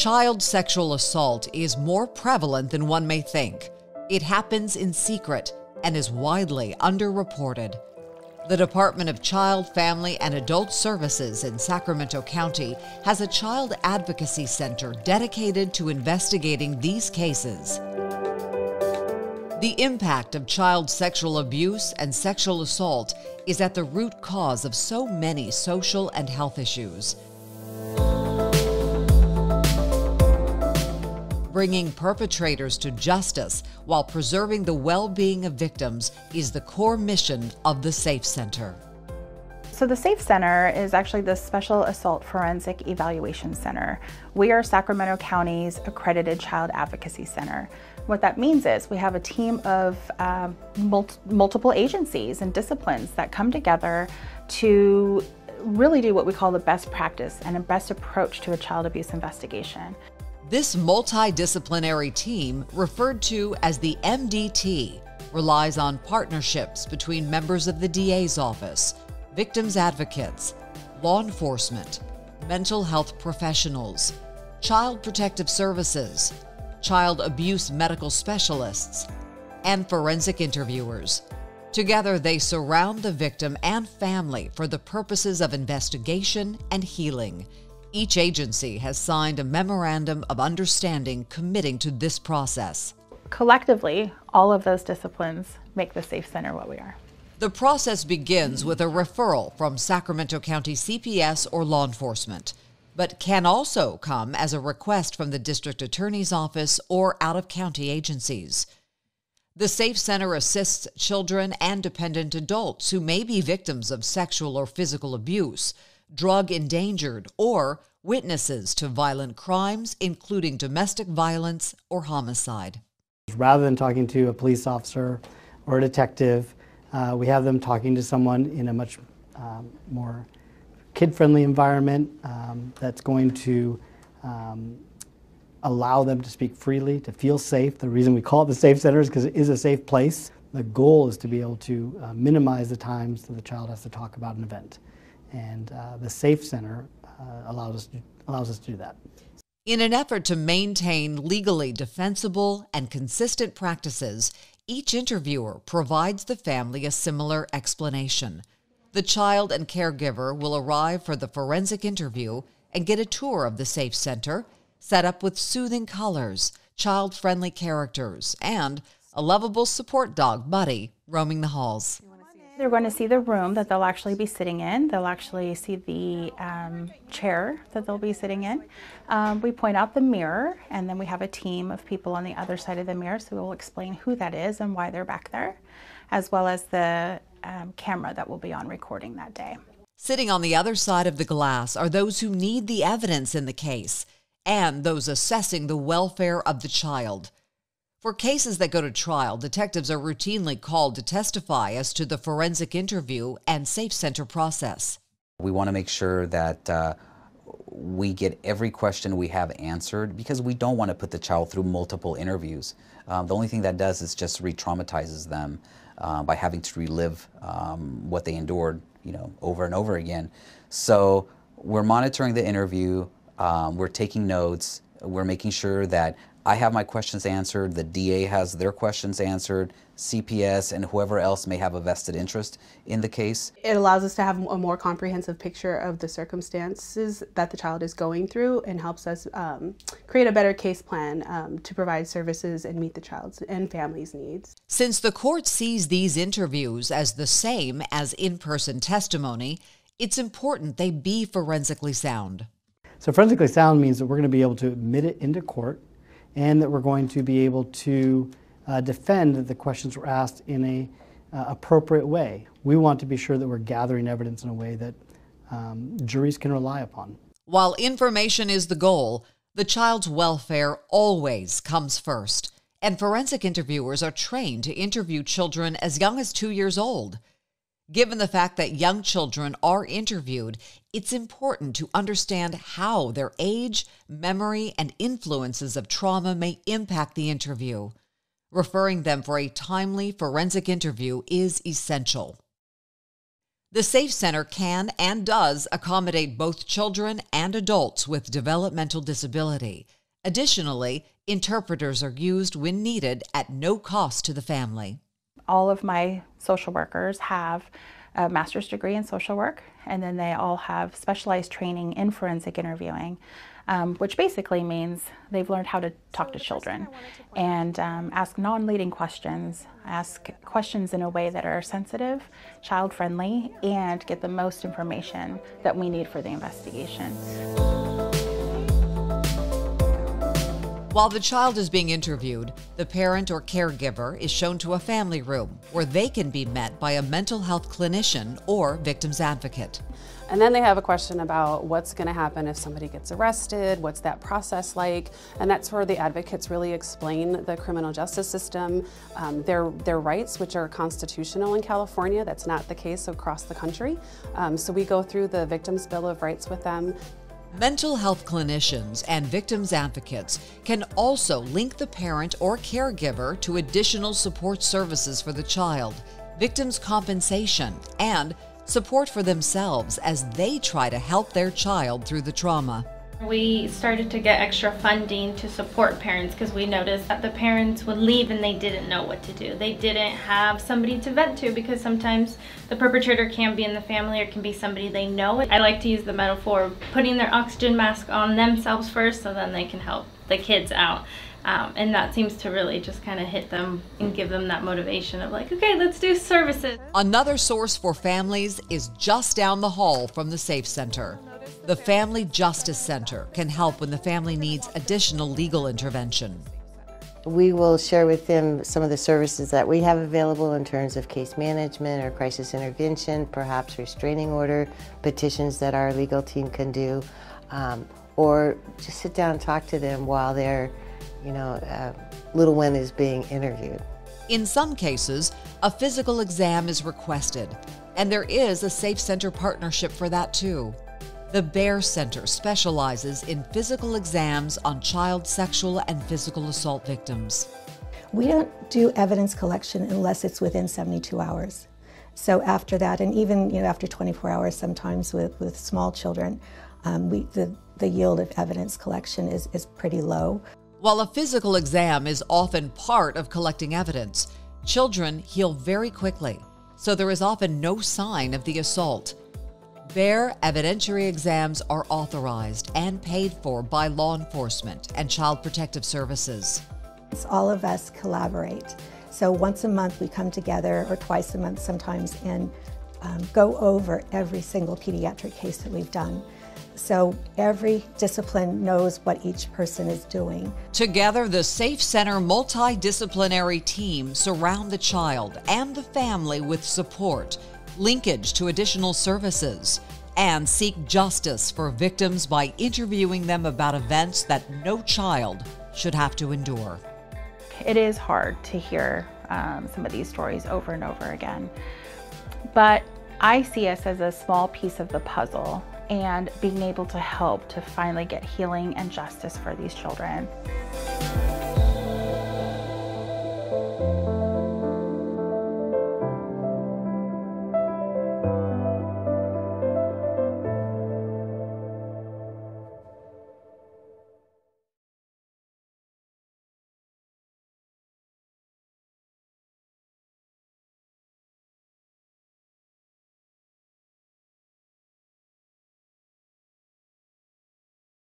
Child sexual assault is more prevalent than one may think. It happens in secret and is widely underreported. The Department of Child, Family, and Adult Services in Sacramento County has a child advocacy center dedicated to investigating these cases. The impact of child sexual abuse and sexual assault is at the root cause of so many social and health issues. Bringing perpetrators to justice while preserving the well being of victims is the core mission of the SAFE Center. So the SAFE Center is actually the Special Assault Forensic Evaluation Center. We are Sacramento County's accredited child advocacy center. What that means is we have a team of um, mul multiple agencies and disciplines that come together to really do what we call the best practice and a best approach to a child abuse investigation. This multidisciplinary team, referred to as the MDT, relies on partnerships between members of the DA's office, victims advocates, law enforcement, mental health professionals, child protective services, child abuse medical specialists, and forensic interviewers. Together, they surround the victim and family for the purposes of investigation and healing each agency has signed a memorandum of understanding committing to this process. Collectively, all of those disciplines make the Safe Center what we are. The process begins with a referral from Sacramento County CPS or law enforcement, but can also come as a request from the district attorney's office or out of county agencies. The Safe Center assists children and dependent adults who may be victims of sexual or physical abuse drug endangered, or witnesses to violent crimes, including domestic violence or homicide. Rather than talking to a police officer or a detective, uh, we have them talking to someone in a much um, more kid friendly environment um, that's going to um, allow them to speak freely, to feel safe. The reason we call it the Safe Center is because it is a safe place. The goal is to be able to uh, minimize the times that the child has to talk about an event. And uh, the Safe Center uh, allows, us to, allows us to do that. In an effort to maintain legally defensible and consistent practices, each interviewer provides the family a similar explanation. The child and caregiver will arrive for the forensic interview and get a tour of the Safe Center, set up with soothing colors, child friendly characters, and a lovable support dog, Buddy, roaming the halls. They're going to see the room that they'll actually be sitting in. They'll actually see the um, chair that they'll be sitting in. Um, we point out the mirror, and then we have a team of people on the other side of the mirror, so we'll explain who that is and why they're back there, as well as the um, camera that will be on recording that day. Sitting on the other side of the glass are those who need the evidence in the case and those assessing the welfare of the child. For cases that go to trial, detectives are routinely called to testify as to the forensic interview and safe center process. We want to make sure that uh, we get every question we have answered because we don't want to put the child through multiple interviews. Um, the only thing that does is just re-traumatizes them uh, by having to relive um, what they endured, you know, over and over again. So we're monitoring the interview. Um, we're taking notes. We're making sure that I have my questions answered, the DA has their questions answered, CPS and whoever else may have a vested interest in the case. It allows us to have a more comprehensive picture of the circumstances that the child is going through and helps us um, create a better case plan um, to provide services and meet the child's and family's needs. Since the court sees these interviews as the same as in person testimony, it's important they be forensically sound. So, forensically sound means that we're going to be able to admit it into court and that we're going to be able to uh, defend that the questions were asked in a uh, appropriate way. We want to be sure that we're gathering evidence in a way that um, juries can rely upon. While information is the goal, the child's welfare always comes first, and forensic interviewers are trained to interview children as young as two years old. Given the fact that young children are interviewed, it's important to understand how their age, memory, and influences of trauma may impact the interview. Referring them for a timely forensic interview is essential. The Safe Center can and does accommodate both children and adults with developmental disability. Additionally, interpreters are used when needed at no cost to the family. All of my social workers have a master's degree in social work, and then they all have specialized training in forensic interviewing, um, which basically means they've learned how to talk to children and um, ask non leading questions, ask questions in a way that are sensitive, child friendly, and get the most information that we need for the investigation. While the child is being interviewed, the parent or caregiver is shown to a family room where they can be met by a mental health clinician or victim's advocate. And then they have a question about what's going to happen if somebody gets arrested, what's that process like, and that's where the advocates really explain the criminal justice system, um, their, their rights, which are constitutional in California. That's not the case across the country. Um, so we go through the Victims' Bill of Rights with them. Mental health clinicians and victims advocates can also link the parent or caregiver to additional support services for the child, victims' compensation, and support for themselves as they try to help their child through the trauma. We started to get extra funding to support parents because we noticed that the parents would leave and they didn't know what to do. They didn't have somebody to vent to because sometimes the perpetrator can be in the family or can be somebody they know. I like to use the metaphor of putting their oxygen mask on themselves first so then they can help the kids out. Um, and that seems to really just kind of hit them and give them that motivation of like, okay, let's do services. Another source for families is just down the hall from the Safe Center. The Family Justice Center can help when the family needs additional legal intervention. We will share with them some of the services that we have available in terms of case management or crisis intervention, perhaps restraining order petitions that our legal team can do, um, or just sit down and talk to them while their, you know, uh, little one is being interviewed. In some cases, a physical exam is requested, and there is a Safe Center partnership for that too. The Bear Center specializes in physical exams on child sexual and physical assault victims. We don't do evidence collection unless it's within 72 hours. So after that, and even you know after 24 hours, sometimes with, with small children, um, we, the, the yield of evidence collection is, is pretty low. While a physical exam is often part of collecting evidence, children heal very quickly, so there is often no sign of the assault. Bear evidentiary exams are authorized and paid for by law enforcement and Child Protective Services. All of us collaborate. So once a month we come together, or twice a month sometimes, and um, go over every single pediatric case that we've done. So every discipline knows what each person is doing. Together, the Safe Center multidisciplinary team surround the child and the family with support linkage to additional services, and seek justice for victims by interviewing them about events that no child should have to endure. It is hard to hear um, some of these stories over and over again, but I see us as a small piece of the puzzle and being able to help to finally get healing and justice for these children.